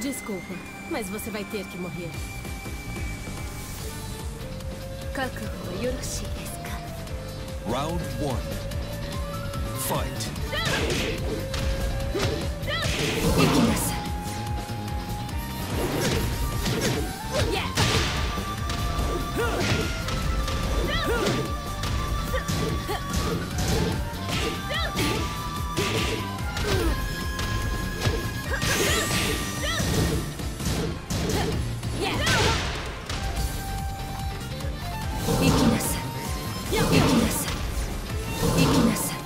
Desculpa, mas você vai ter que morrer. Round 1 Fight! 行きなさい行きなさい行きなさい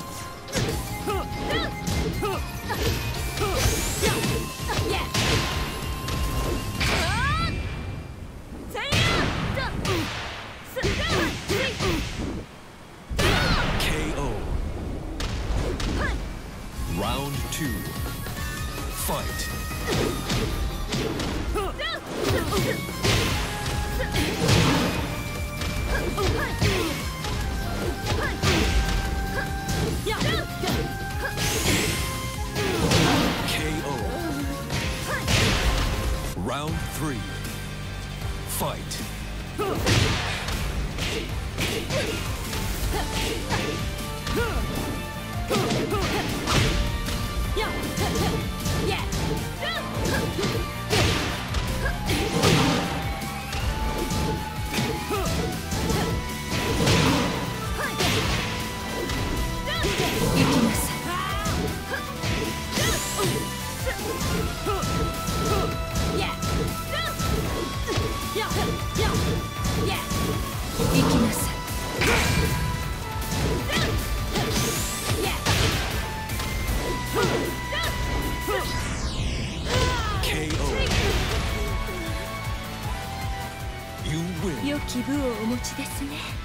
KO. Round two. Fight. Round three. Fight. 行きなさい.良き部をお持ちですね